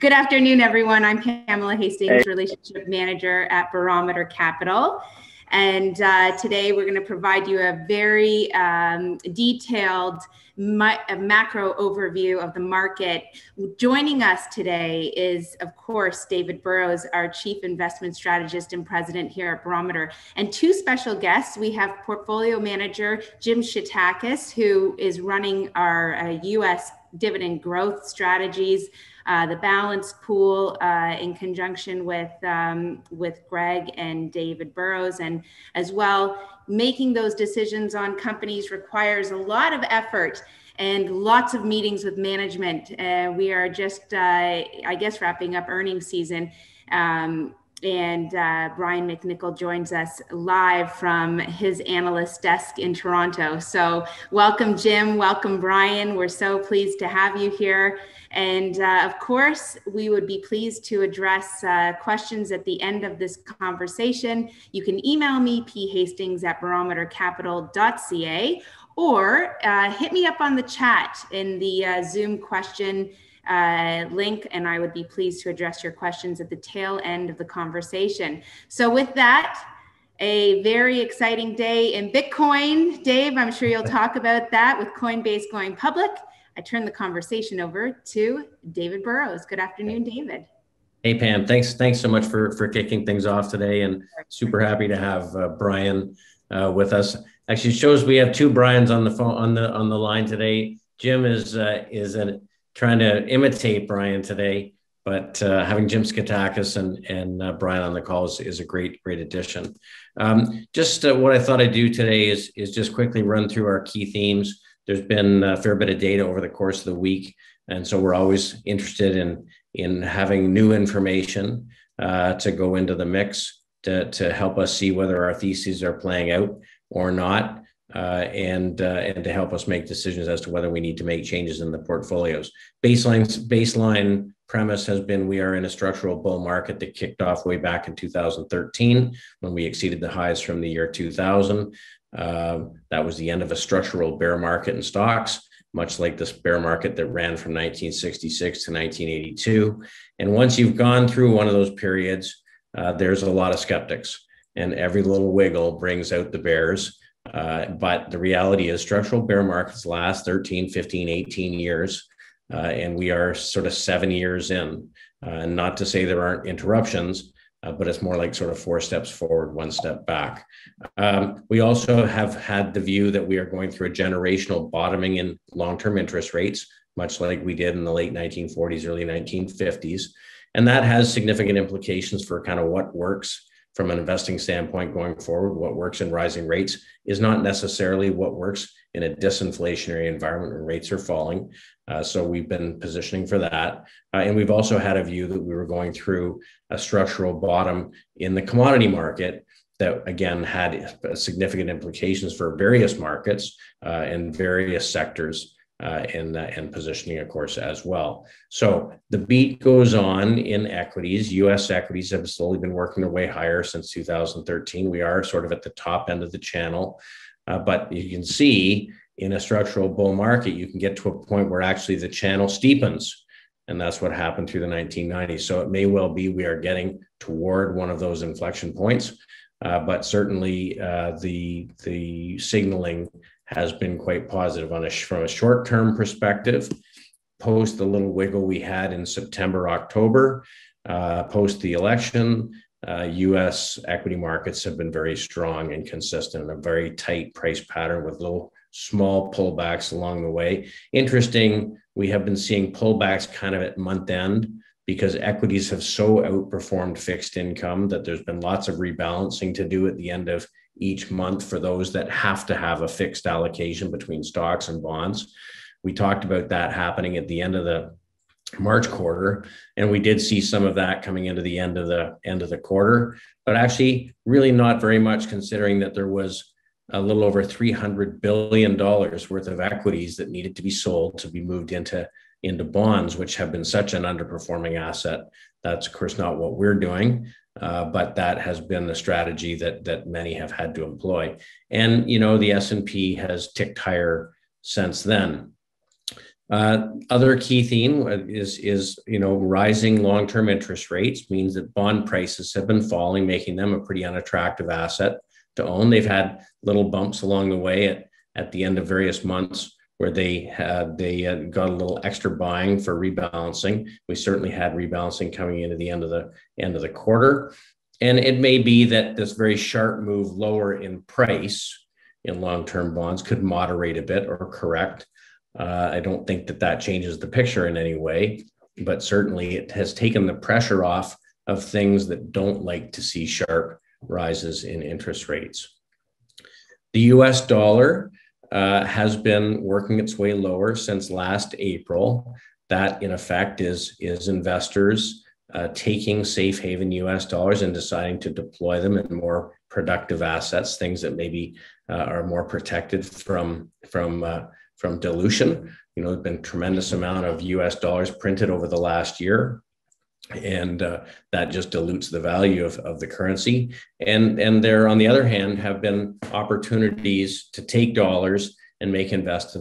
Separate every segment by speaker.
Speaker 1: Good afternoon, everyone. I'm Pamela Hastings, hey. Relationship Manager at Barometer Capital. And uh, today we're going to provide you a very um, detailed ma- macro overview of the market. Joining us today is, of course, David Burrows, our Chief Investment Strategist and President here at Barometer. And two special guests. We have Portfolio Manager Jim Shitakis, who is running our uh, U.S. dividend growth strategies uh, the balance pool uh, in conjunction with um, with Greg and David Burrows, and as well making those decisions on companies requires a lot of effort and lots of meetings with management. Uh, we are just, uh, I guess, wrapping up earnings season. Um, and uh, Brian McNichol joins us live from his analyst desk in Toronto. So, welcome, Jim. Welcome, Brian. We're so pleased to have you here. And uh, of course, we would be pleased to address uh, questions at the end of this conversation. You can email me, phastings at barometercapital.ca, or uh, hit me up on the chat in the uh, Zoom question uh, link, and I would be pleased to address your questions at the tail end of the conversation. So, with that, a very exciting day in Bitcoin. Dave, I'm sure you'll talk about that with Coinbase going public. I turn the conversation over to David Burrows. Good afternoon, David.
Speaker 2: Hey Pam, thanks thanks so much for for kicking things off today, and super happy to have uh, Brian uh, with us. Actually, shows we have two Brian's on the phone on the on the line today. Jim is uh, is an trying to imitate Brian today, but uh, having Jim Skatakis and and uh, Brian on the call is, is a great great addition. Um, just uh, what I thought I'd do today is is just quickly run through our key themes. There's been a fair bit of data over the course of the week, and so we're always interested in in having new information uh, to go into the mix to to help us see whether our theses are playing out or not uh, and uh, and to help us make decisions as to whether we need to make changes in the portfolios. Baseline baseline premise has been we are in a structural bull market that kicked off way back in 2013 when we exceeded the highs from the year 2000. Uh, that was the end of a structural bear market in stocks, much like this bear market that ran from 1966 to 1982. And once you've gone through one of those periods, uh, there's a lot of skeptics, and every little wiggle brings out the bears. Uh, but the reality is structural bear markets last 13, 15, 18 years. Uh, and we are sort of seven years in. Uh, not to say there aren't interruptions, uh, but it's more like sort of four steps forward, one step back. Um, we also have had the view that we are going through a generational bottoming in long term interest rates, much like we did in the late 1940s, early 1950s. And that has significant implications for kind of what works from an investing standpoint going forward, what works in rising rates is not necessarily what works in a disinflationary environment when rates are falling. Uh, so we've been positioning for that. Uh, and we've also had a view that we were going through a structural bottom in the commodity market that again had significant implications for various markets uh, and various sectors uh, and, uh, and positioning, of course, as well. So the beat goes on in equities. US equities have slowly been working their way higher since 2013. We are sort of at the top end of the channel. Uh, but you can see in a structural bull market, you can get to a point where actually the channel steepens. And that's what happened through the 1990s. So it may well be we are getting toward one of those inflection points. Uh, but certainly uh, the the signaling has been quite positive on a from a short term perspective. Post the little wiggle we had in September, October, uh, post the election, uh, U.S. equity markets have been very strong and consistent in a very tight price pattern with little small pullbacks along the way. Interesting, we have been seeing pullbacks kind of at month end because equities have so outperformed fixed income that there's been lots of rebalancing to do at the end of each month for those that have to have a fixed allocation between stocks and bonds. We talked about that happening at the end of the March quarter, and we did see some of that coming into the end of the end of the quarter, but actually really not very much considering that there was a little over 300 billion dollars worth of equities that needed to be sold to be moved into into bonds, which have been such an underperforming asset. That's of course not what we're doing. Uh, but that has been the strategy that that many have had to employ. And you know, the S and P has ticked higher since then. Uh, other key theme is is you know rising long term interest rates means that bond prices have been falling, making them a pretty unattractive asset to own. They've had little bumps along the way at, at the end of various months where they had they had got a little extra buying for rebalancing. We certainly had rebalancing coming into the end of the end of the quarter, and it may be that this very sharp move lower in price in long term bonds could moderate a bit or correct. Uh, I don't think that that changes the picture in any way, but certainly it has taken the pressure off of things that don't like to see sharp rises in interest rates. The US dollar uh, has been working its way lower since last April. That, in effect, is, is investors uh, taking safe haven US dollars and deciding to deploy them in more productive assets, things that maybe uh, are more protected from, from, uh, from dilution. You know, there's been tremendous amount of US dollars printed over the last year and uh, that just dilutes the value of, of the currency. And and there on the other hand have been opportunities to take dollars and make invest,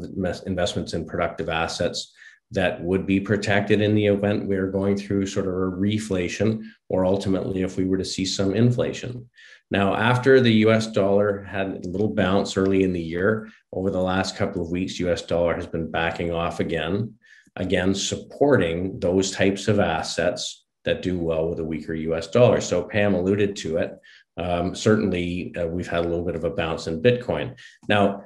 Speaker 2: investments in productive assets that would be protected in the event we are going through sort of a reflation or ultimately if we were to see some inflation. Now after the us dollar had a little bounce early in the year over the last couple of weeks us dollar has been backing off again again supporting those types of assets that do well with a weaker US dollar. So Pam alluded to it. Um, certainly, uh, we've had a little bit of a bounce in Bitcoin. Now,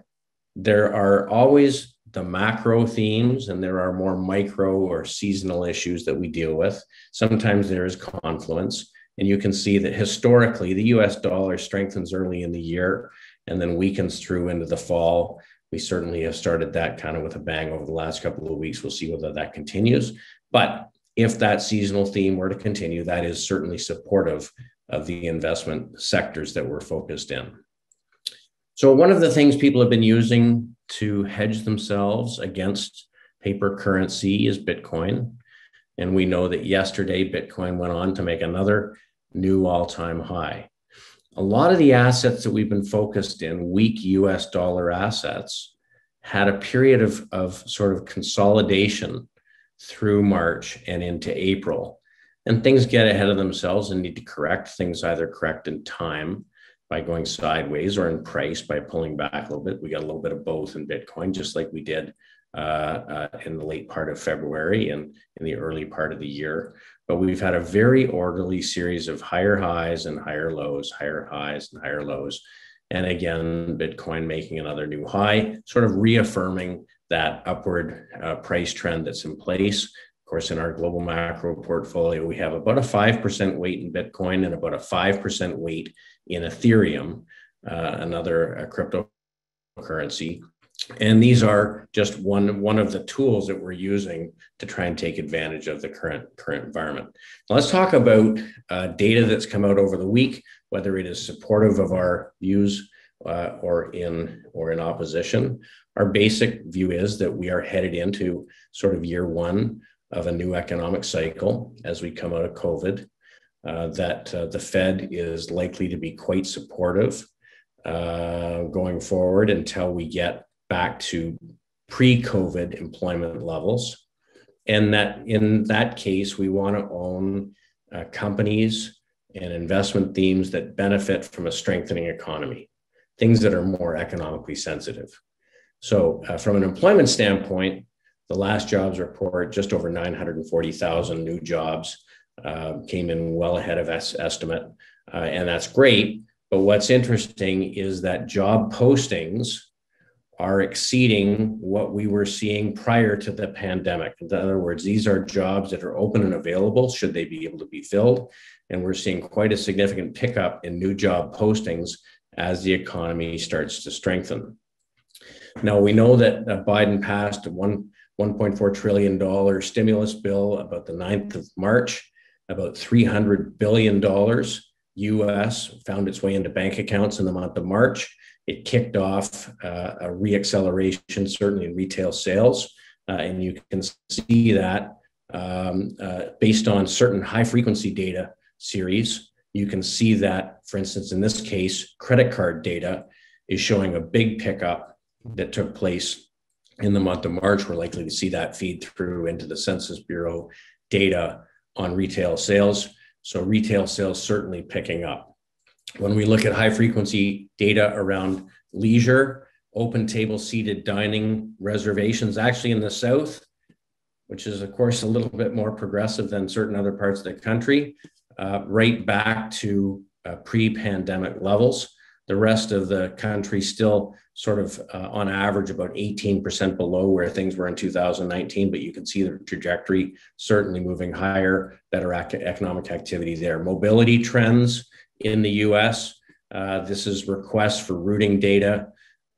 Speaker 2: there are always the macro themes and there are more micro or seasonal issues that we deal with. Sometimes there is confluence. And you can see that historically, the US dollar strengthens early in the year and then weakens through into the fall we certainly have started that kind of with a bang over the last couple of weeks. We'll see whether that continues. But if that seasonal theme were to continue, that is certainly supportive of the investment sectors that we're focused in. So, one of the things people have been using to hedge themselves against paper currency is Bitcoin. And we know that yesterday Bitcoin went on to make another new all time high a lot of the assets that we've been focused in, weak US dollar assets, had a period of, of sort of consolidation through March and into April. And things get ahead of themselves and need to correct things, either correct in time by going sideways or in price by pulling back a little bit. We got a little bit of both in Bitcoin, just like we did uh, uh, in the late part of February and in the early part of the year but we've had a very orderly series of higher highs and higher lows, higher highs and higher lows. And again, Bitcoin making another new high, sort of reaffirming that upward uh, price trend that's in place. Of course, in our global macro portfolio, we have about a 5% weight in Bitcoin and about a 5% weight in Ethereum, uh, another uh, cryptocurrency and these are just one one of the tools that we're using to try and take advantage of the current current environment now let's talk about uh, data that's come out over the week whether it is supportive of our views uh, or in or in opposition our basic view is that we are headed into sort of year one of a new economic cycle as we come out of covid uh, that uh, the fed is likely to be quite supportive uh, going forward until we get back to pre-COVID employment levels. And that in that case, we want to own uh, companies and investment themes that benefit from a strengthening economy, things that are more economically sensitive. So, uh, from an employment standpoint, the last jobs report, just over 940,000 new jobs, uh, came in well ahead of es- estimate. Uh, and that's great. But what's interesting is that job postings are exceeding what we were seeing prior to the pandemic. In other words, these are jobs that are open and available should they be able to be filled. And we're seeing quite a significant pickup in new job postings as the economy starts to strengthen. Now, we know that Biden passed a one, $1.4 trillion stimulus bill about the 9th of March, about $300 billion US found its way into bank accounts in the month of March it kicked off uh, a reacceleration, certainly in retail sales. Uh, and you can see that um, uh, based on certain high frequency data series. You can see that, for instance, in this case, credit card data is showing a big pickup that took place in the month of March, we're likely to see that feed through into the Census Bureau data on retail sales. So retail sales certainly picking up. When we look at high frequency data around leisure, OpenTable seated dining reservations, actually in the South, which is, of course, a little bit more progressive than certain other parts of the country, uh, right back to uh, pre pandemic levels. The rest of the country still sort of uh, on average about 18% below where things were in 2019, but you can see the trajectory certainly moving higher, better economic activity there. Mobility trends in the US. Uh, this is requests for routing data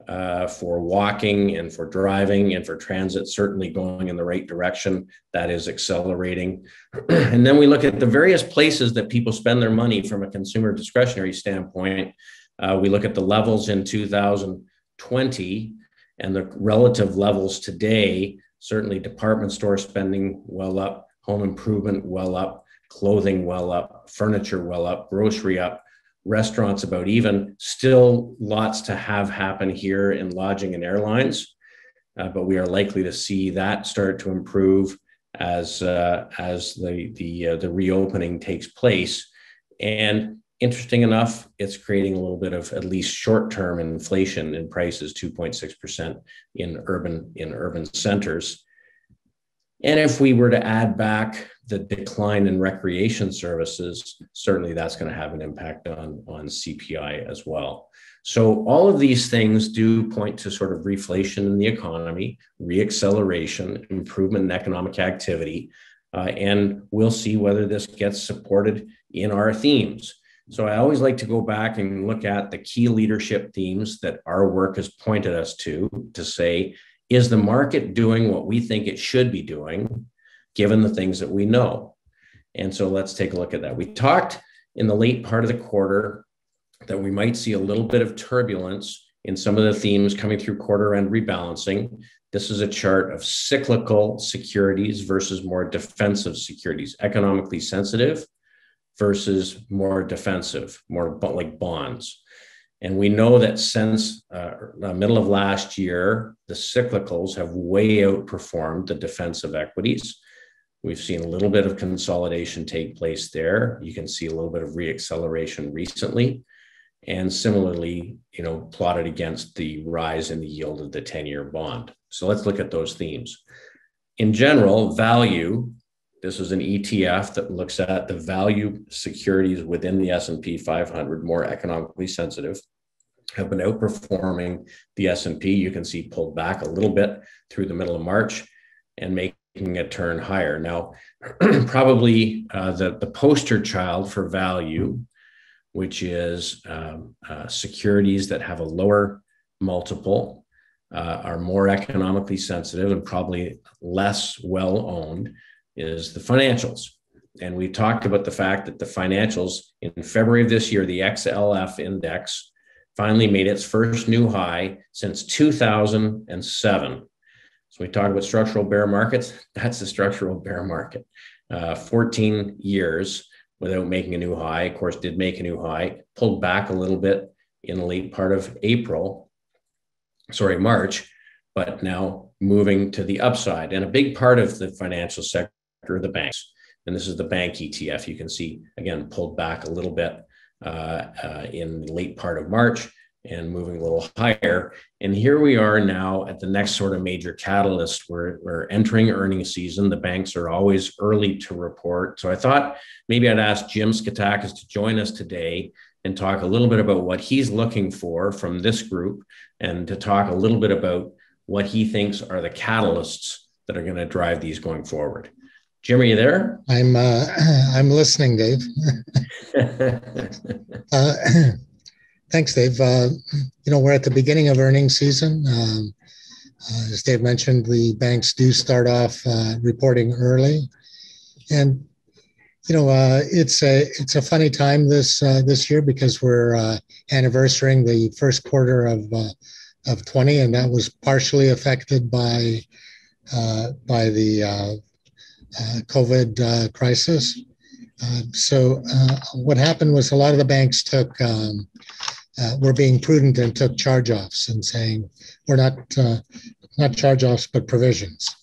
Speaker 2: uh, for walking and for driving and for transit, certainly going in the right direction. That is accelerating. and then we look at the various places that people spend their money from a consumer discretionary standpoint. Uh, we look at the levels in 2020 and the relative levels today. Certainly, department store spending well up, home improvement well up, clothing well up, furniture well up, grocery up, restaurants about even. Still lots to have happen here in lodging and airlines, uh, but we are likely to see that start to improve as uh, as the the uh, the reopening takes place. And interesting enough, it's creating a little bit of at least short-term inflation in prices, 2.6% in urban in urban centers. And if we were to add back the decline in recreation services, certainly that's going to have an impact on, on CPI as well. So all of these things do point to sort of reflation in the economy, reacceleration, improvement in economic activity, uh, and we'll see whether this gets supported in our themes. So I always like to go back and look at the key leadership themes that our work has pointed us to to say, is the market doing what we think it should be doing, given the things that we know? And so let's take a look at that. We talked in the late part of the quarter that we might see a little bit of turbulence in some of the themes coming through quarter end rebalancing. This is a chart of cyclical securities versus more defensive securities, economically sensitive versus more defensive, more like bonds. And we know that since uh, the middle of last year, the cyclicals have way outperformed the defensive equities. We've seen a little bit of consolidation take place there. You can see a little bit of reacceleration recently. And similarly, you know, plotted against the rise in the yield of the 10-year bond. So let's look at those themes. In general, value this is an ETF that looks at the value securities within the S&P 500, more economically sensitive, have been outperforming the S&P. You can see pulled back a little bit through the middle of March and making a turn higher. Now, probably uh, the, the poster child for value, which is um, uh, securities that have a lower multiple, uh, are more economically sensitive and probably less well owned is the financials. And we talked about the fact that the financials in February of this year, the XLF index finally made its first new high since 2007. So we talk about structural bear markets. That's the structural bear market. Uh, 14 years without making a new high. Of course, did make a new high, pulled back a little bit in the late part of April, sorry, March, but now moving to the upside. And a big part of the financial sector the banks. And this is the bank ETF. You can see, again, pulled back a little bit uh, uh, in the late part of March and moving a little higher. And here we are now at the next sort of major catalyst. We're, we're entering earnings season. The banks are always early to report. So I thought maybe I'd ask Jim Skatakis to join us today and talk a little bit about what he's looking for from this group and to talk a little bit about what he thinks are the catalysts that are going to drive these going forward. Jim, are you there?
Speaker 3: I'm uh, I'm listening, Dave. uh, thanks, Dave. Uh, you know, we're at the beginning of earnings season. Um, uh, as Dave mentioned, the banks do start off uh, reporting early, and you know, uh, it's a it's a funny time this this year because we're anniversarying the first quarter of of 20, and that was partially affected by by the uh, COVID uh, crisis. Uh, so what happened was a lot of the banks took um, were being prudent and took charge offs and saying we're not not charge-offs, but provisions,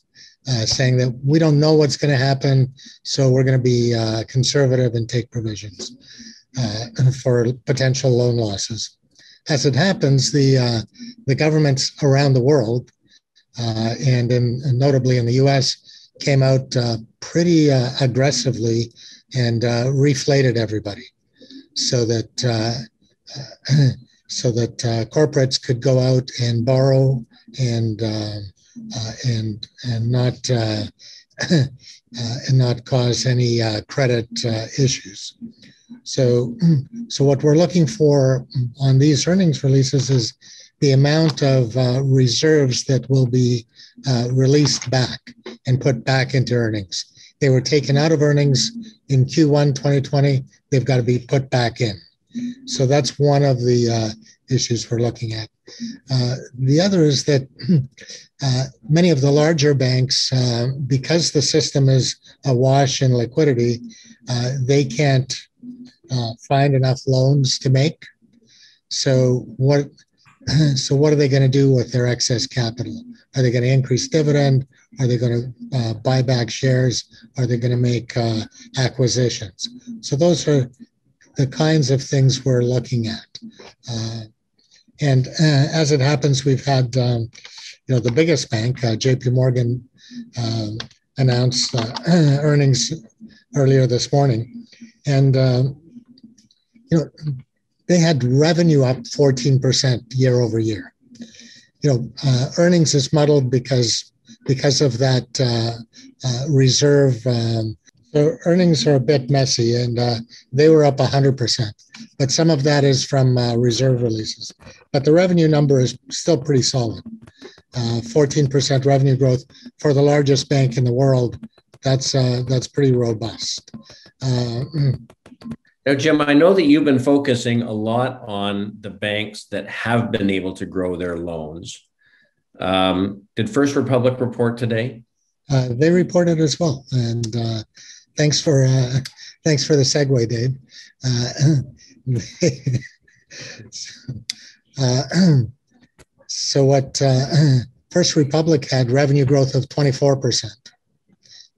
Speaker 3: uh, saying that we don't know what's going to happen, so we're going to be uh, conservative and take provisions uh, for potential loan losses. As it happens, the uh, the governments around the world, uh, and, in, and notably in the U.S., came out pretty aggressively and reflated everybody, so that so that uh, corporates could go out and borrow and uh, uh, and and not uh, uh, and not cause any uh, credit issues. So so what we're looking for on these earnings releases is the amount of reserves that will be released back and put back into earnings. They were taken out of earnings in Q1 2020. They've got to be put back in. So that's one of the uh, issues we're looking at. Uh, the other is that uh, many of the larger banks, uh, because the system is awash in liquidity, uh, they can't uh, find enough loans to make. So what? So what are they going to do with their excess capital? Are they going to increase dividend? Are they going to buy back shares? Are they going to make acquisitions? So those are the kinds of things we're looking at. Uh, and uh, as it happens, we've had, um, you know, the biggest bank, uh, JP Morgan, um, announced uh, earnings earlier this morning. And, um, you know, they had revenue up 14% year over year. You know, uh, earnings is muddled because because of that uh, reserve um, so earnings are a bit messy, and uh, they were up 100%. But some of that is from uh, reserve releases. But the revenue number is still pretty solid. Uh, 14% revenue growth for the largest bank in the world. That's uh, that's pretty robust. Uh.
Speaker 2: Now, Jim, I know that you've been focusing a lot on the banks that have been able to grow their loans. Um, did First Republic report today?
Speaker 3: Uh, they reported as well, and thanks for uh, thanks for the segue, Dave. Uh, uh, so what uh, First Republic had revenue growth of 24%.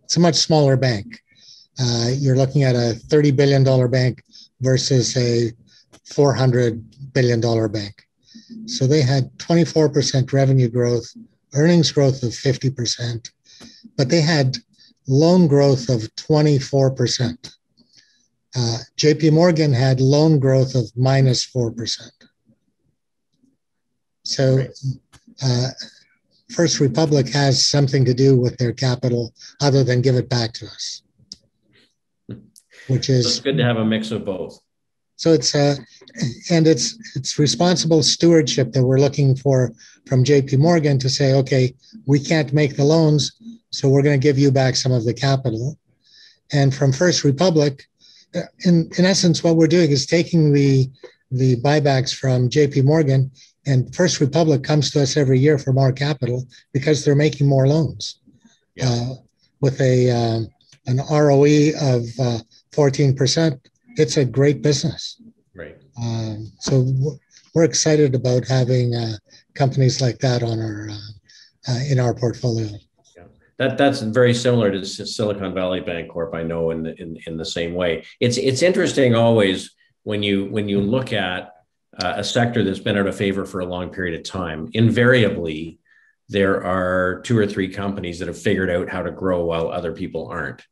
Speaker 3: It's a much smaller bank. Uh, you're looking at a $30 billion bank versus a $400 billion bank. So they had 24% revenue growth, earnings growth of 50%, but they had loan growth of 24%. Uh, JP Morgan had loan growth of minus 4%. So, uh, First Republic has something to do with their capital other than give it back to us, which is
Speaker 2: so it's good to have a mix of both.
Speaker 3: So it's uh, and it's it's responsible stewardship that we're looking for from JP Morgan to say, okay, we can't make the loans, so we're going to give you back some of the capital. And from First Republic, uh, in, in essence, what we're doing is taking the, the buybacks from JP Morgan and First Republic comes to us every year for more capital because they're making more loans. Yeah. Uh, with a um, an ROE of uh, 14%, it's a great business.
Speaker 2: Right.
Speaker 3: Um, so we're excited about having uh, companies like that on our uh, uh, in our portfolio
Speaker 2: that that's very similar to Silicon Valley Bank Corp. I know in the, in in the same way. It's it's interesting always when you when you look at uh, a sector that's been out of favor for a long period of time. Invariably, there are two or three companies that have figured out how to grow while other people aren't.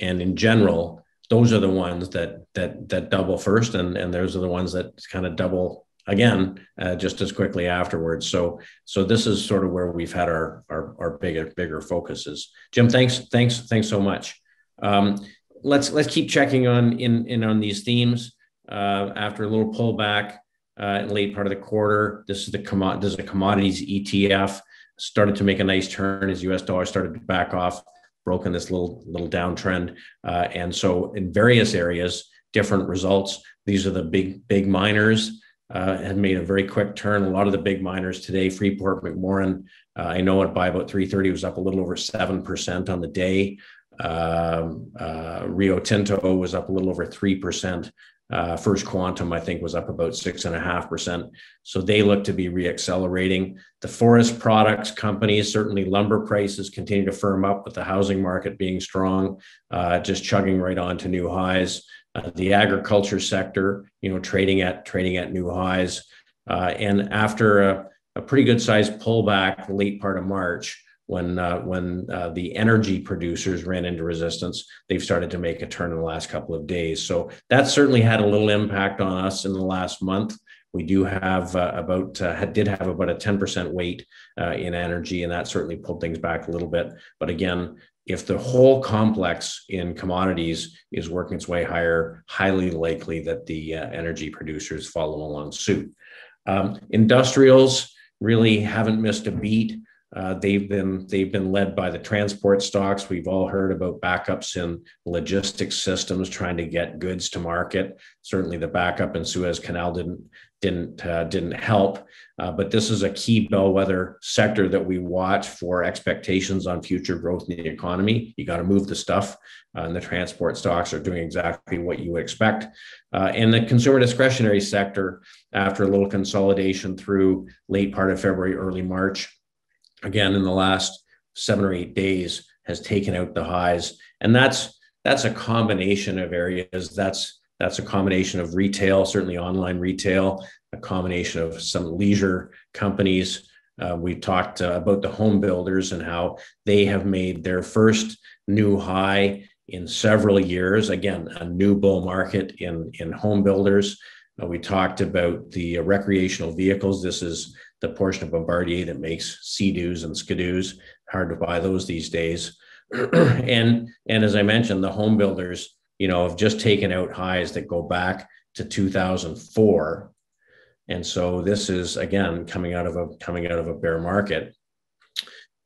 Speaker 2: And in general, those are the ones that that that double first, and and those are the ones that kind of double again uh, just as quickly afterwards. So so this is sort of where we've had our our, our bigger bigger focuses. Jim thanks thanks thanks so much. Um, let's let's keep checking on in in on these themes. Uh, after a little pullback uh, in late part of the quarter this is the commo- this is a commodities etf started to make a nice turn as us dollar started to back off broken this little little downtrend. Uh, and so in various areas different results. These are the big big miners uh, had made a very quick turn. A lot of the big miners today, Freeport, McMoRan, uh, I know it by about 3:30 was up a little over seven percent on the day. Um, uh, Rio Tinto was up a little over three percent Uh, First Quantum, I think, was up about six and a half percent. So they look to be reaccelerating. The forest products companies, certainly lumber prices continue to firm up with the housing market being strong, uh, just chugging right on to new highs. Uh, the agriculture sector, you know, trading at trading at new highs. Uh, and after a, a pretty good sized pullback late part of March, when uh, when uh, the energy producers ran into resistance, they've started to make a turn in the last couple of days. So that certainly had a little impact on us in the last month. We do have uh, about uh, did have about a 10% weight in energy, and that certainly pulled things back a little bit. But again, if the whole complex in commodities is working its way higher, highly likely that the uh, energy producers follow along suit. Um, industrials really haven't missed a beat. Uh, they've been they've been led by the transport stocks. We've all heard about backups in logistics systems trying to get goods to market. Certainly, the backup in Suez Canal didn't didn't uh, didn't help. Uh, but this is a key bellwether sector that we watch for expectations on future growth in the economy. You got to move the stuff, uh, and the transport stocks are doing exactly what you would expect. Uh, and the consumer discretionary sector, after a little consolidation through late part of February, early March again in the last seven or eight days has taken out the highs. And that's that's a combination of areas. That's that's a combination of retail certainly online retail a combination of some leisure companies. Uh, we talked uh, about the home builders and how they have made their first new high in several years. Again a new bull market in in home builders. Uh, we talked about the uh, recreational vehicles. This is the portion of Bombardier that makes Sea-Doos and Ski-Doos. Hard to buy those these days. and and as I mentioned, the home builders, you know, have just taken out highs that go back to 2004. And so this is again coming out of a coming out of a bear market.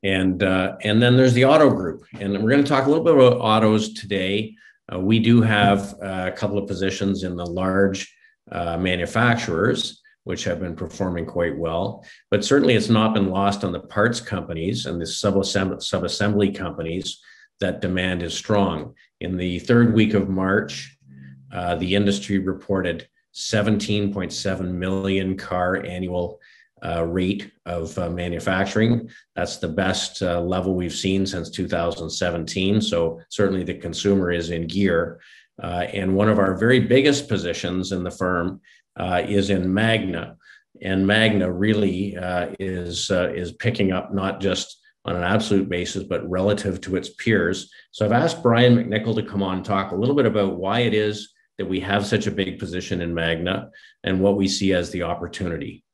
Speaker 2: And uh, and then there's the auto group, and we're going to talk a little bit about autos today. Uh, we do have uh, a couple of positions in the large uh, manufacturers which have been performing quite well. But certainly it's not been lost on the parts companies and the subassembly companies that demand is strong. In the third week of March, uh, the industry reported 17.7 million car annual uh, rate of uh, manufacturing. That's the best uh, level we've seen since 2017. So certainly the consumer is in gear. Uh, and one of our very biggest positions in the firm uh, is in Magna, and Magna really uh, is uh, is picking up not just on an absolute basis, but relative to its peers. So I've asked Brian McNichol to come on and talk a little bit about why it is that we have such a big position in Magna and what we see as the opportunity.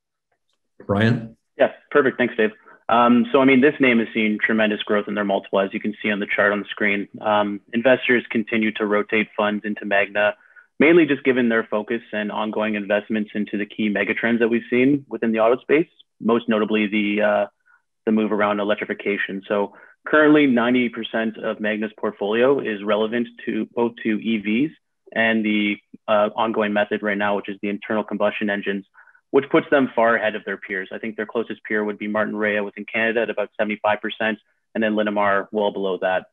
Speaker 2: Brian?
Speaker 4: Yeah, perfect. Thanks, Dave. Um, so, I mean, this name has seen tremendous growth in their multiple, as you can see on the chart on the screen. Um, investors continue to rotate funds into Magna mainly just given their focus and ongoing investments into the key megatrends that we've seen within the auto space, most notably the uh, the move around electrification. So currently, 90% of Magna's portfolio is relevant to both to EVs and the uh, ongoing method right now, which is the internal combustion engines, which puts them far ahead of their peers. I think their closest peer would be Martinrea within Canada at about 75%, and then Linamar well below that.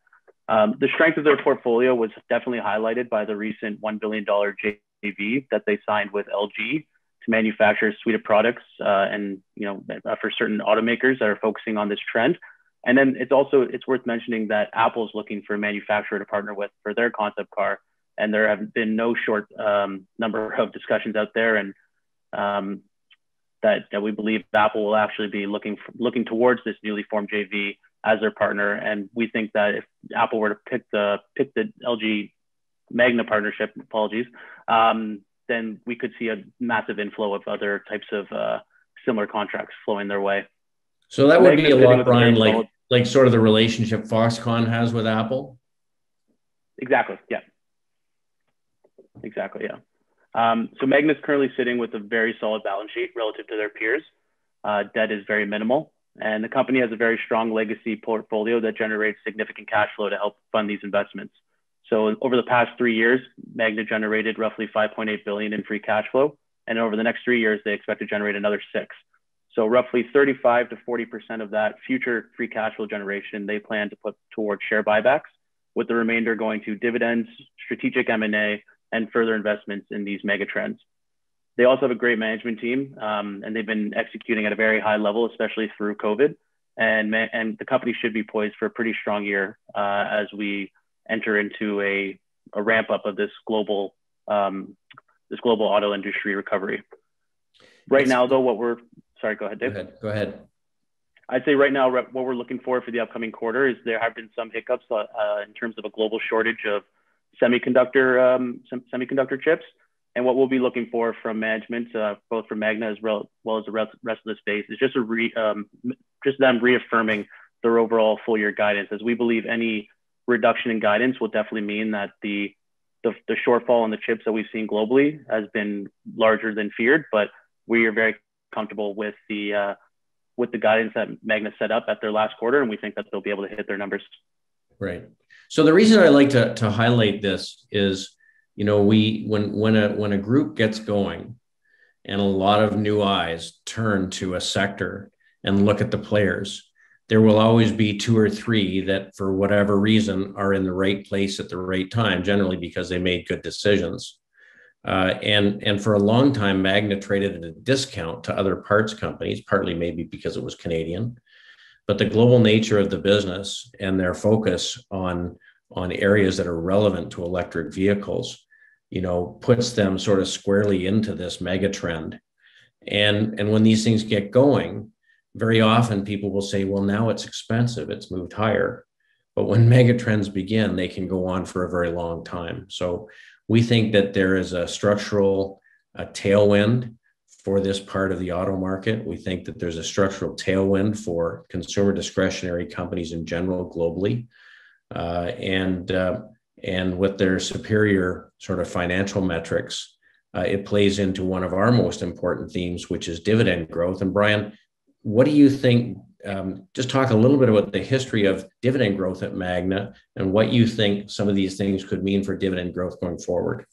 Speaker 4: Um, the strength of their portfolio was definitely highlighted by the recent $1 billion JV that they signed with LG to manufacture a suite of products uh, and, you know, uh, for certain automakers that are focusing on this trend. And then it's also, it's worth mentioning that Apple's looking for a manufacturer to partner with for their concept car. And there have been no short um, number of discussions out there. And um, that, that we believe Apple will actually be looking, for, looking towards this newly formed JV as their partner. And we think that if Apple were to pick the pick the LG Magna partnership, apologies, um, then we could see a massive inflow of other types of uh, similar contracts flowing their way.
Speaker 2: So that would Magna's be a lot, Brian, like solid. like sort of the relationship Foxconn has with Apple.
Speaker 4: Exactly. Yeah. Exactly. Yeah. Um, so Magna's currently sitting with a very solid balance sheet relative to their peers. Uh, debt is very minimal, and the company has a very strong legacy portfolio that generates significant cash flow to help fund these investments. So over the past three years, Magna generated roughly 5.8 billion in free cash flow, and over the next three years, they expect to generate another six. So roughly 35 to 40 percent of that future free cash flow generation they plan to put towards share buybacks, with the remainder going to dividends, strategic M&A, and further investments in these mega trends. They also have a great management team, um, and they've been executing at a very high level, especially through COVID. And, and the company should be poised for a pretty strong year uh, as we enter into a, a ramp up of this global um, this global auto industry recovery. Right now, though, what we're sorry, go ahead, Dave.
Speaker 2: Go ahead. Go ahead.
Speaker 4: I'd say right now, what we're looking for for the upcoming quarter is there have been some hiccups uh, uh, in terms of a global shortage of semiconductor um, semiconductor chips. And what we'll be looking for from management, uh, both from Magna as well, well as the rest, rest of the space, is just a re, um, just them reaffirming their overall full year guidance. As we believe any reduction in guidance will definitely mean that the the, the shortfall in the chips that we've seen globally has been larger than feared. But we are very comfortable with the uh, with the guidance that Magna set up at their last quarter, and we think that they'll be able to hit their numbers.
Speaker 2: Right. So the reason I like to, to highlight this is, you know, we when when a when a group gets going, and a lot of new eyes turn to a sector and look at the players, there will always be two or three that, for whatever reason, are in the right place at the right time. Generally, because they made good decisions. Uh, and and for a long time, Magna traded at a discount to other parts companies, partly maybe because it was Canadian, but the global nature of the business and their focus on on areas that are relevant to electric vehicles, you know, puts them sort of squarely into this mega trend. And and when these things get going, very often people will say, well, now it's expensive, it's moved higher. But when mega trends begin, they can go on for a very long time. So we think that there is a structural a tailwind for this part of the auto market. We think that there's a structural tailwind for consumer discretionary companies in general globally. Uh, and, uh, and with their superior sort of financial metrics, uh, it plays into one of our most important themes, which is dividend growth. And Brian, what do you think um, just talk a little bit about the history of dividend growth at Magna and what you think some of these things could mean for dividend growth going forward.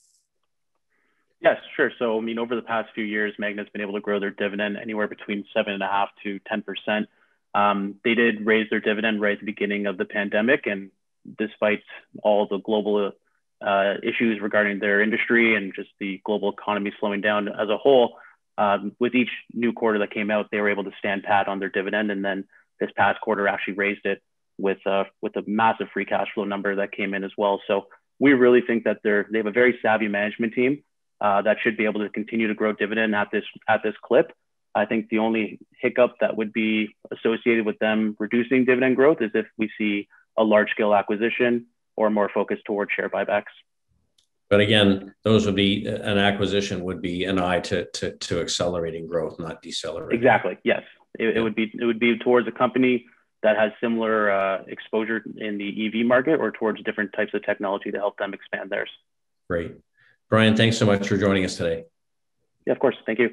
Speaker 4: Yes, sure. So, I mean, over the past few years, Magna's been able to grow their dividend anywhere between seven and a half to 10%. Um, they did raise their dividend right at the beginning of the pandemic. And despite all the global uh, issues regarding their industry and just the global economy slowing down as a whole, um, with each new quarter that came out, they were able to stand pat on their dividend, and then this past quarter actually raised it with uh, with a massive free cash flow number that came in as well. So we really think that they're they have a very savvy management team uh, that should be able to continue to grow dividend at this at this clip. I think the only hiccup that would be associated with them reducing dividend growth is if we see a large scale acquisition or more focused towards share buybacks.
Speaker 2: But again, those would be an acquisition would be an eye to to, to accelerating growth, not decelerating.
Speaker 4: Exactly. Yes, it, yeah. it would be it would be towards a company that has similar uh, exposure in the EV market or towards different types of technology to help them expand theirs.
Speaker 2: Great, Brian. Thanks so much for joining us today.
Speaker 4: Yeah, of course. Thank you.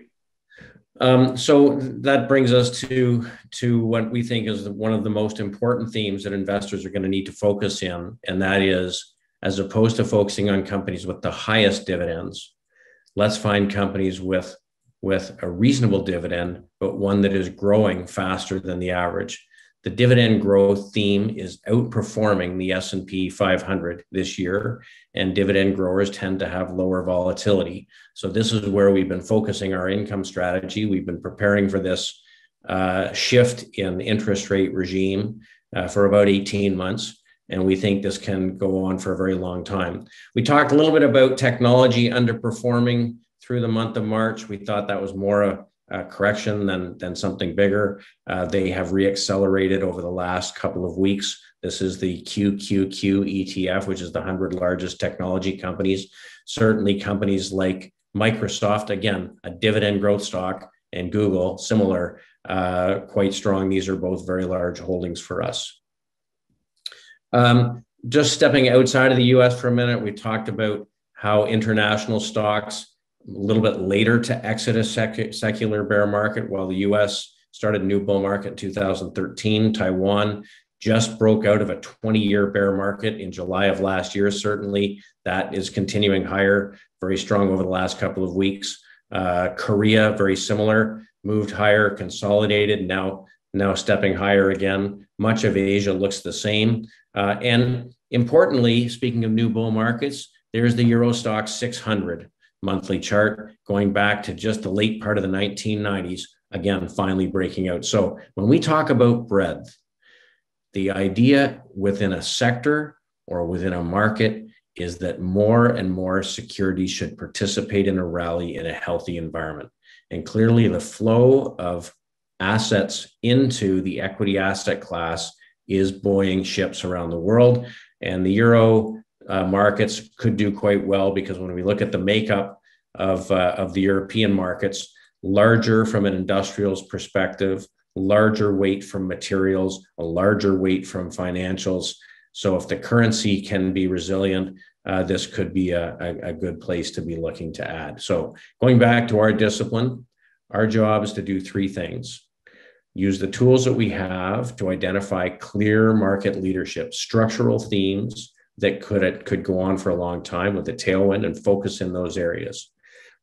Speaker 2: Um, so that brings us to to what we think is one of the most important themes that investors are going to need to focus in, and that is as opposed to focusing on companies with the highest dividends, let's find companies with, with a reasonable dividend, but one that is growing faster than the average. The dividend growth theme is outperforming the S&P 500 this year, and dividend growers tend to have lower volatility. So this is where we've been focusing our income strategy. We've been preparing for this uh, shift in interest rate regime uh, for about 18 months and we think this can go on for a very long time. We talked a little bit about technology underperforming through the month of March. We thought that was more a, a correction than, than something bigger. Uh, they have reaccelerated over the last couple of weeks. This is the QQQ ETF, which is the 100 largest technology companies. Certainly, companies like Microsoft, again, a dividend growth stock, and Google, similar, uh, quite strong. These are both very large holdings for us. Um, just stepping outside of the US for a minute, we talked about how international stocks a little bit later to exit a sec- secular bear market while the US started new bull market in 2013. Taiwan just broke out of a 20 year bear market in July of last year. Certainly, that is continuing higher, very strong over the last couple of weeks. Uh, Korea, very similar, moved higher, consolidated, now now stepping higher again. Much of Asia looks the same. Uh, and importantly, speaking of new bull markets, There's the Euro Stoxx 600 monthly chart going back to just the late part of the 1990s, again, finally breaking out. So when we talk about breadth, the idea within a sector or within a market is that more and more securities should participate in a rally in a healthy environment. And clearly, the flow of assets into the equity asset class is buoying ships around the world. And the euro uh, markets could do quite well because when we look at the makeup of, uh, of the European markets, larger from an industrials perspective, larger weight from materials, a larger weight from financials. So if the currency can be resilient, uh, this could be a, a, a, good place to be looking to add. So going back to our discipline, our job is to do three things. Use the tools that we have to identify clear market leadership, structural themes that could, it could go on for a long time with a tailwind and focus in those areas.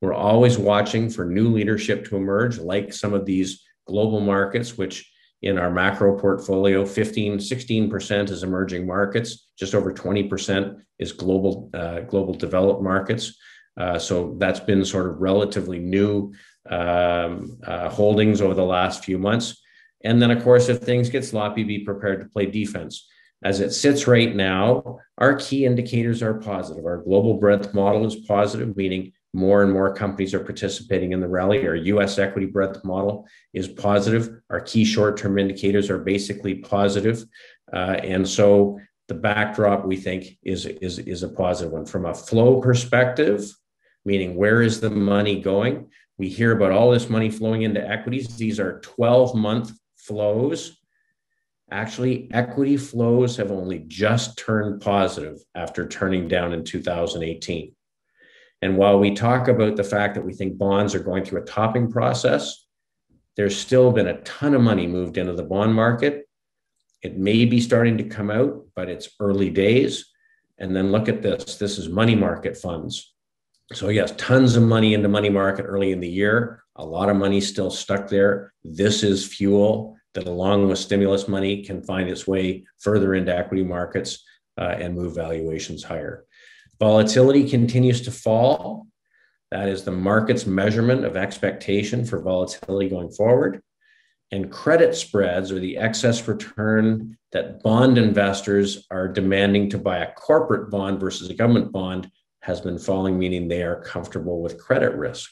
Speaker 2: We're always watching for new leadership to emerge, like some of these global markets, which in our macro portfolio, 15, 16% is emerging markets, just over 20% is global, uh, global developed markets. Uh, so that's been sort of relatively new um, uh, holdings over the last few months. And then, of course, if things get sloppy, be prepared to play defense. As it sits right now, our key indicators are positive. Our global breadth model is positive, meaning more and more companies are participating in the rally. Our US equity breadth model is positive. Our key short term indicators are basically positive. Uh, and so the backdrop we think is, is, is a positive one. From a flow perspective, meaning where is the money going? We hear about all this money flowing into equities. These are 12 month flows. Actually, equity flows have only just turned positive after turning down in 2018. And while we talk about the fact that we think bonds are going through a topping process, there's still been a ton of money moved into the bond market. It may be starting to come out, but it's early days. And then look at this this is money market funds. So, yes, tons of money into money market early in the year, a lot of money still stuck there. This is fuel that, along with stimulus money, can find its way further into equity markets uh, and move valuations higher. Volatility continues to fall. That is the market's measurement of expectation for volatility going forward. And credit spreads, or the excess return that bond investors are demanding to buy a corporate bond versus a government bond, has been falling, meaning they are comfortable with credit risk.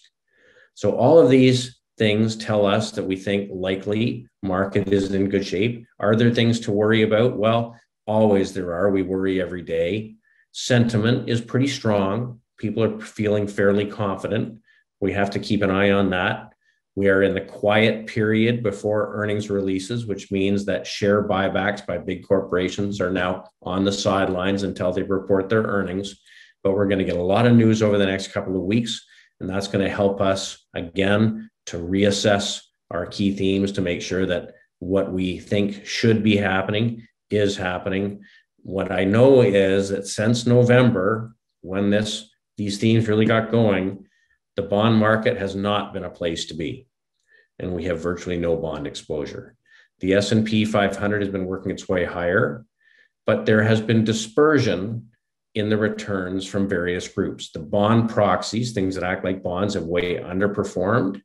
Speaker 2: So, all of these things tell us that we think likely market is in good shape. Are there things to worry about? Well, always there are. We worry every day sentiment is pretty strong. People are feeling fairly confident. We have to keep an eye on that. We are in the quiet period before earnings releases, which means that share buybacks by big corporations are now on the sidelines until they report their earnings. But we're going to get a lot of news over the next couple of weeks, and that's going to help us again to reassess our key themes to make sure that what we think should be happening is happening what I know is that since November, when this these themes really got going, the bond market has not been a place to be, and we have virtually no bond exposure. The S&P 500 has been working its way higher, but there has been dispersion in the returns from various groups. The bond proxies, things that act like bonds, have way underperformed,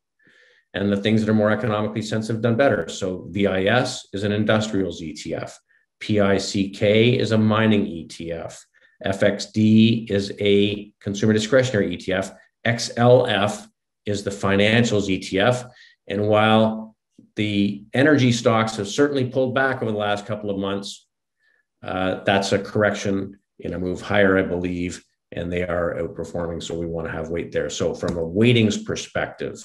Speaker 2: and the things that are more economically sensitive done better. So VIS is an industrials ETF. PICK is a mining ETF. FXD is a consumer discretionary ETF. XLF is the financials ETF. And while the energy stocks have certainly pulled back over the last couple of months, uh, that's a correction in a move higher, I believe, and they are outperforming. So we want to have weight there. So, from a weightings perspective,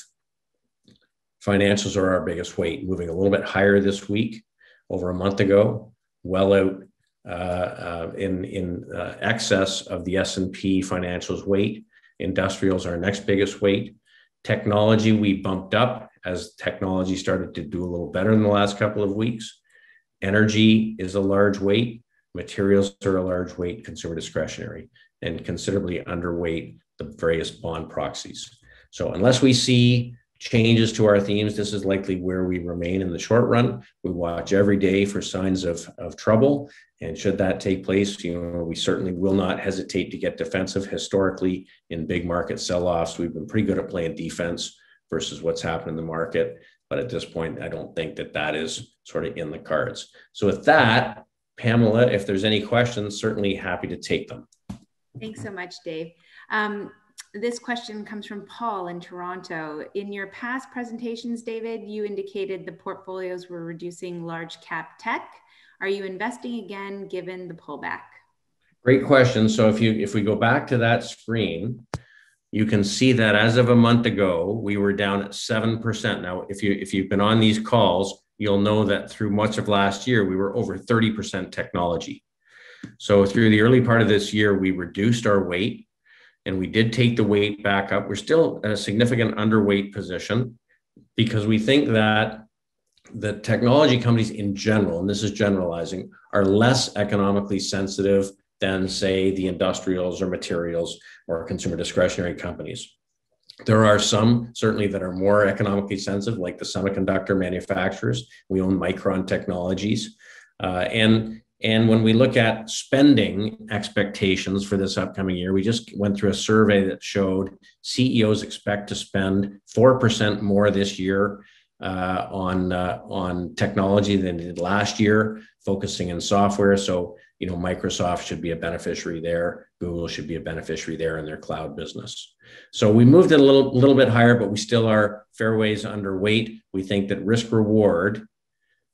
Speaker 2: financials are our biggest weight, moving a little bit higher this week over a month ago well out uh, uh, in in uh, excess of the S&P financials weight. Industrials are our next biggest weight. Technology we bumped up as technology started to do a little better in the last couple of weeks. Energy is a large weight. Materials are a large weight. Consumer discretionary and considerably underweight the various bond proxies. So unless we see changes to our themes, this is likely where we remain in the short run. We watch every day for signs of, of trouble. And should that take place, you know, we certainly will not hesitate to get defensive. Historically, in big market sell-offs, we've been pretty good at playing defense versus what's happened in the market. But at this point, I don't think that that is sort of in the cards. So with that, Pamela, if there's any questions, certainly happy to take them.
Speaker 1: Thanks so much, Dave. Um, this question comes from Paul in Toronto. In your past presentations, David, you indicated the portfolios were reducing large cap tech. Are you investing again given the pullback?
Speaker 2: Great question. So if you if we go back to that screen, you can see that as of a month ago, we were down at 7%. Now, if you if you've been on these calls, you'll know that through much of last year, we were over 30% technology. So through the early part of this year, we reduced our weight and we did take the weight back up. We're still at a significant underweight position because we think that the technology companies in general, and this is generalizing, are less economically sensitive than, say, the industrials or materials or consumer discretionary companies. There are some certainly that are more economically sensitive, like the semiconductor manufacturers. We own Micron Technologies. Uh, and and when we look at spending expectations for this upcoming year, we just went through a survey that showed CEOs expect to spend 4% more this year uh, on, uh, on technology than they did last year, focusing in software. So, you know, Microsoft should be a beneficiary there. Google should be a beneficiary there in their cloud business. So we moved it a little, little bit higher, but we still are fairways underweight. We think that risk reward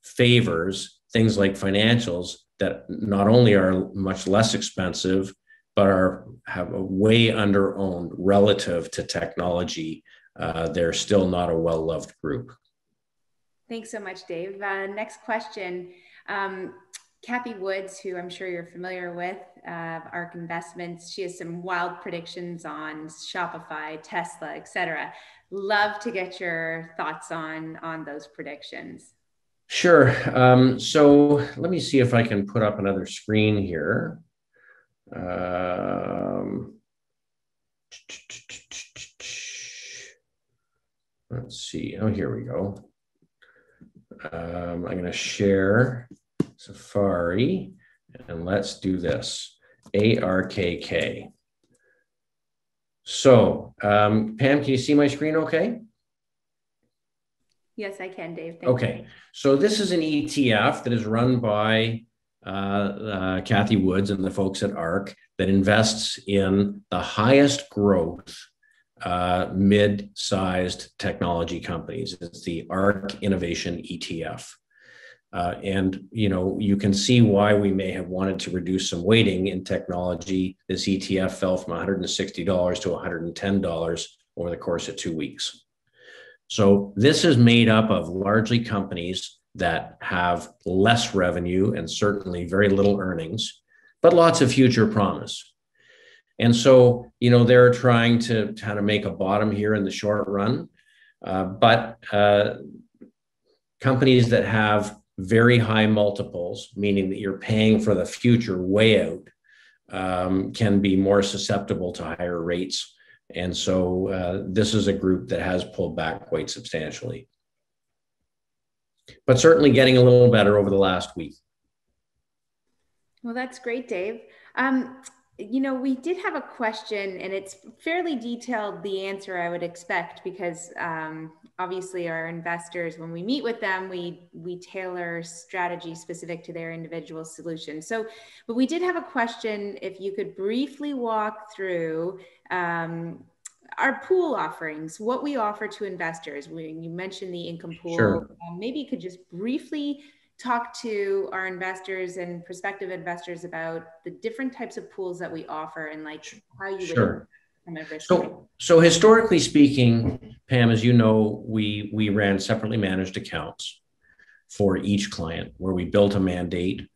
Speaker 2: favors things like financials that not only are much less expensive, but are have a way under owned relative to technology. Uh, they're still not a well loved group.
Speaker 1: Thanks so much, Dave. Uh, next question. Um, Cathie Woods, who I'm sure you're familiar with, uh, ARK Investments, she has some wild predictions on Shopify, Tesla, etc. Love to get your thoughts on on those predictions.
Speaker 2: Sure. Um, so let me see if I can put up another screen here. Um, let's see. Oh, here we go. Um, I'm going to share Safari and let's do this. ARKK. So, um, Pam, can you see my screen okay?
Speaker 1: Yes, I can, Dave.
Speaker 2: Thank okay. You. So this is an ETF that is run by uh, uh, Cathie Woods and the folks at ARK that invests in the highest growth uh, mid-sized technology companies. It's the ARK Innovation ETF. Uh, and you know you can see why we may have wanted to reduce some weighting in technology. This ETF fell from $160 to $110 over the course of two weeks. So this is made up of largely companies that have less revenue and certainly very little earnings, but lots of future promise. And so, you know, they're trying to kind of make a bottom here in the short run. Uh, but uh, companies that have very high multiples, meaning that you're paying for the future way out, um, can be more susceptible to higher rates and so uh, this is a group that has pulled back quite substantially. But certainly getting a little better over the last week.
Speaker 1: Well, that's great, Dave. Um, you know, we did have a question, and it's fairly detailed, the answer I would expect, because um, obviously our investors, when we meet with them, we, we tailor strategy specific to their individual solution. So, but we did have a question, if you could briefly walk through um, our pool offerings, what we offer to investors. When you mentioned the income pool.
Speaker 2: Sure.
Speaker 1: Um, maybe you could just briefly talk to our investors and prospective investors about the different types of pools that we offer and like how you
Speaker 2: sure. would so, so historically speaking, Pam, as you know, we we ran separately managed accounts for each client where we built a mandate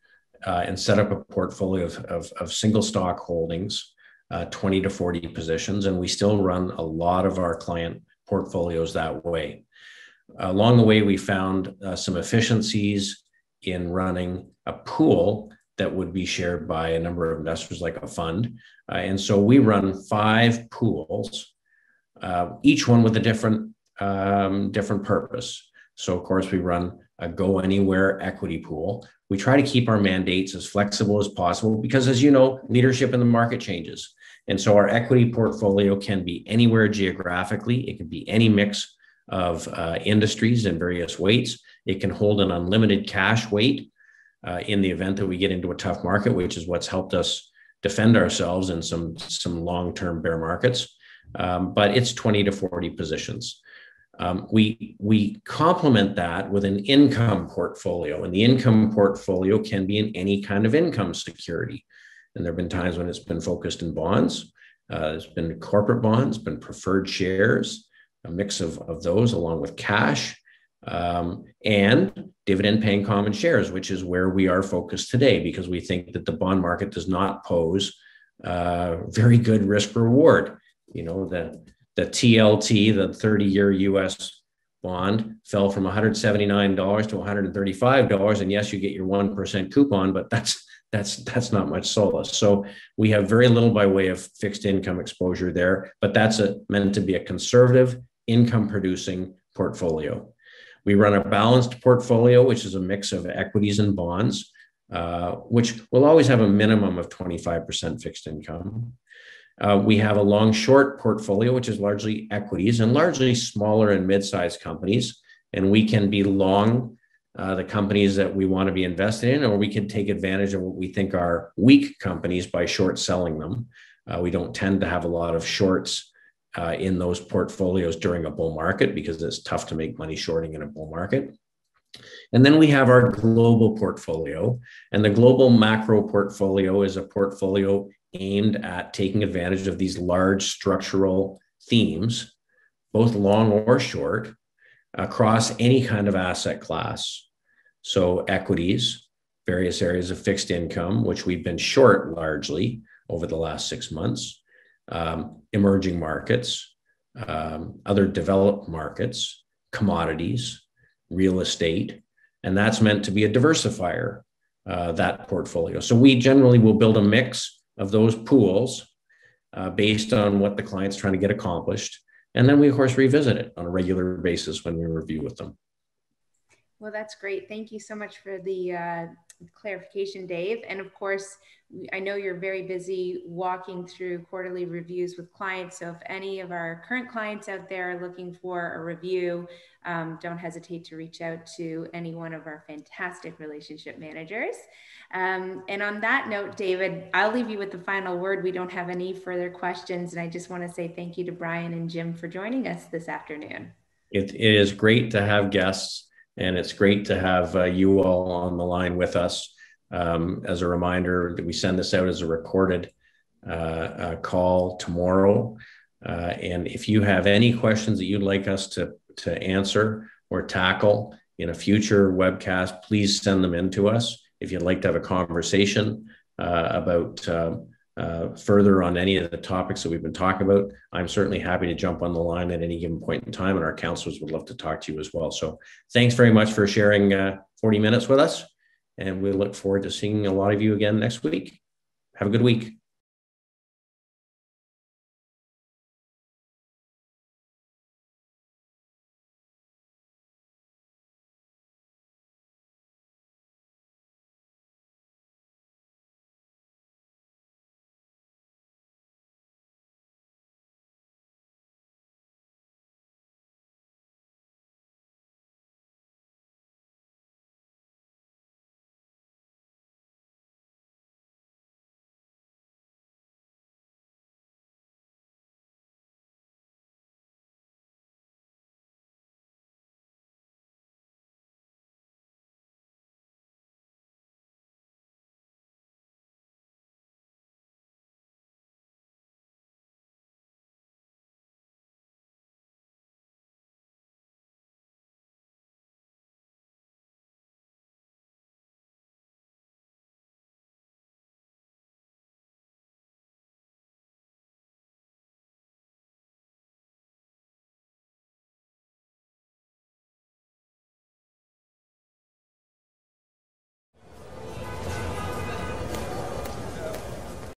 Speaker 2: uh, and set up a portfolio of, of, of single stock holdings uh, 20 to 40 positions, and we still run a lot of our client portfolios that way. Along the way, we found uh, some efficiencies in running a pool that would be shared by a number of investors, like a fund. Uh, and so we run five pools, uh, each one with a different um, different purpose. So, of course, we run a go anywhere equity pool. We try to keep our mandates as flexible as possible because, as you know, leadership in the market changes. And so, our equity portfolio can be anywhere geographically, it can be any mix of uh, industries and various weights. It can hold an unlimited cash weight uh, in the event that we get into a tough market, which is what's helped us defend ourselves in some some long term bear markets. Um, but it's 20 to 40 positions. Um, we we complement that with an income portfolio, and the income portfolio can be in any kind of income security. And there have been times when it's been focused in bonds. Uh, it's been corporate bonds, been preferred shares, a mix of, of those along with cash um, and dividend paying common shares, which is where we are focused today because we think that the bond market does not pose uh, very good risk reward. You know, the, the TLT, the 30 year US bond, fell from $179 to $135. And yes, you get your 1% coupon, but that's that's that's not much solace. So we have very little by way of fixed income exposure there, but that's a, meant to be a conservative income producing portfolio. We run a balanced portfolio, which is a mix of equities and bonds, uh, which will always have a minimum of 25% fixed income. Uh, we have a long short portfolio, which is largely equities and largely smaller and mid sized companies. And we can be long uh, the companies that we want to be invested in, or we can take advantage of what we think are weak companies by short selling them. Uh, we don't tend to have a lot of shorts uh, in those portfolios during a bull market because it's tough to make money shorting in a bull market. And then we have our global portfolio. And the global macro portfolio is a portfolio aimed at taking advantage of these large structural themes, both long or short, across any kind of asset class. So, equities, various areas of fixed income, which we've been short largely over the last six months, um, emerging markets, um, other developed markets, commodities, real estate, and that's meant to be a diversifier, uh, that portfolio. So we generally will build a mix of those pools uh, based on what the client's trying to get accomplished. And then we, of course, revisit it on a regular basis when we review with them.
Speaker 1: Well, that's great. Thank you so much for the uh, clarification, Dave. And of course, I know you're very busy walking through quarterly reviews with clients. So if any of our current clients out there are looking for a review, um, don't hesitate to reach out to any one of our fantastic relationship managers. Um, and on that note, David, I'll leave you with the final word. We don't have any further questions. And I just want to say thank you to Brian and Jim for joining us this afternoon.
Speaker 2: it, it is great to have guests, and it's great to have uh, you all on the line with us. Um, as a reminder, we send this out as a recorded uh, uh, call tomorrow. Uh, and if you have any questions that you'd like us to, to answer or tackle in a future webcast, please send them in to us. If you'd like to have a conversation uh, about um, uh, further on any of the topics that we've been talking about, I'm certainly happy to jump on the line at any given point in time, and our counselors would love to talk to you as well. So, thanks very much for sharing uh, 40 minutes with us. And we look forward to seeing a lot of you again next week. Have a good week.